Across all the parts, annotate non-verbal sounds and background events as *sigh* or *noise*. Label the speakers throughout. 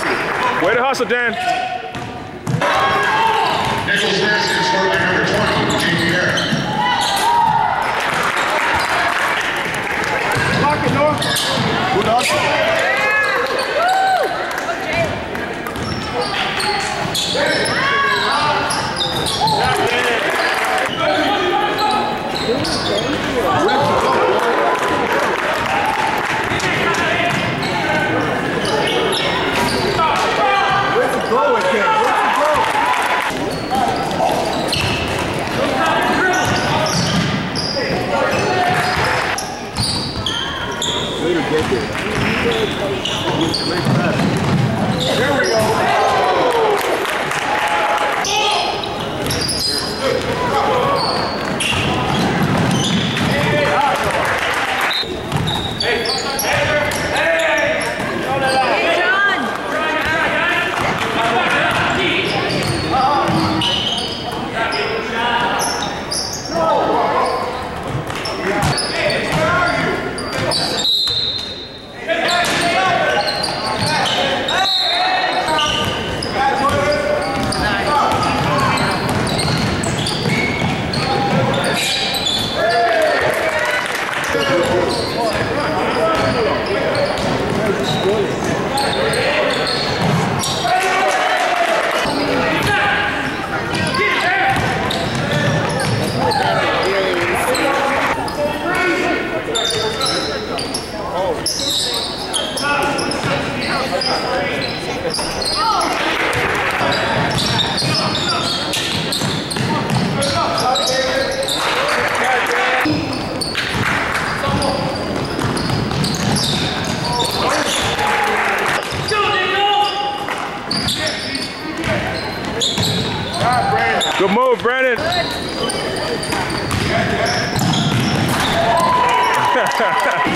Speaker 1: hustle, Way to hustle, Dan. Nichols Madison, scored by number 20, Jamie Barrett. Lock it, Noah. Good luck. Where's get there. There we go. Good move, Brandon. *laughs*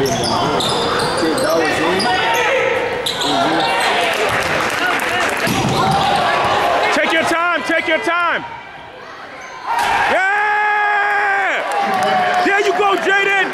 Speaker 1: perdão. Pedal zoom. Take your time, take your time. Yeah! There you go, Jaden!